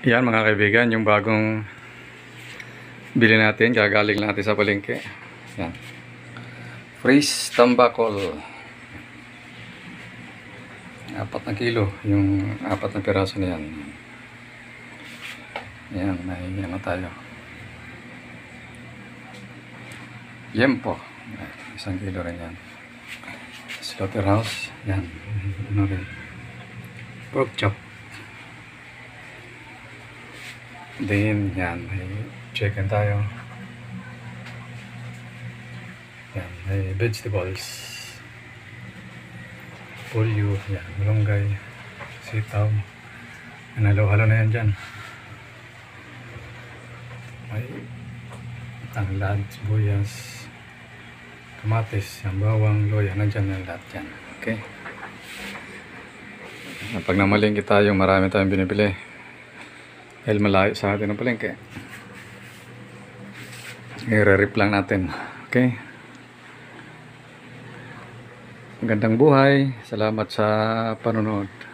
Yan mga kaibigan, yung bagong bili natin, gagaling natin sa palengke. Yan. Freeze tambakol. Apat na kilo, yung apat na piraso na yan. Yan, may ano tayo. Yempo. Isang kilo rin yan. Slaughterhouse. Yan. Ano rin. Pork chop. Then, yan. May chicken tayo. Yan. May vegetables. Polyo. Yan. Malunggay. Sitaw. Halo-halo na yan dyan. May tanglad, sibuyas, kamatis, yung bawang, loya, nandyan na lahat yan. Okay? Pag namalingki tayo, marami tayong binibili. Dahil malayo sa atin ang palengke. I-re-rip lang natin. Okay? Magandang buhay. Salamat sa panonood.